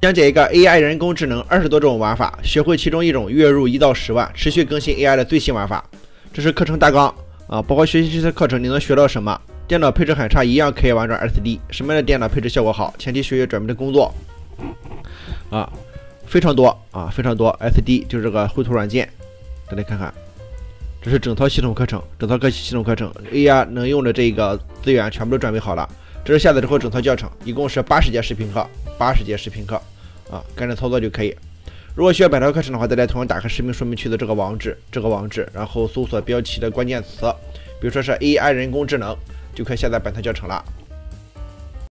讲解一个 AI 人工智能二十多种玩法，学会其中一种，月入一到十万，持续更新 AI 的最新玩法。这是课程大纲啊，包括学习这些课程你能学到什么？电脑配置很差，一样可以玩转 SD。什么样的电脑配置效果好？前期学习准备的工作啊，非常多啊，非常多。SD 就是这个绘图软件，大家看看，这是整套系统课程，整套课系统课程 AI 能用的这个资源全部都准备好了。这是下载之后整套教程，一共是八十节视频课，八十节视频课啊，跟着操作就可以。如果需要本套课程的话，大家同样打开视频说明区的这个网址，这个网址，然后搜索标题的关键词，比如说是 AI 人工智能，就可以下载本套教程了。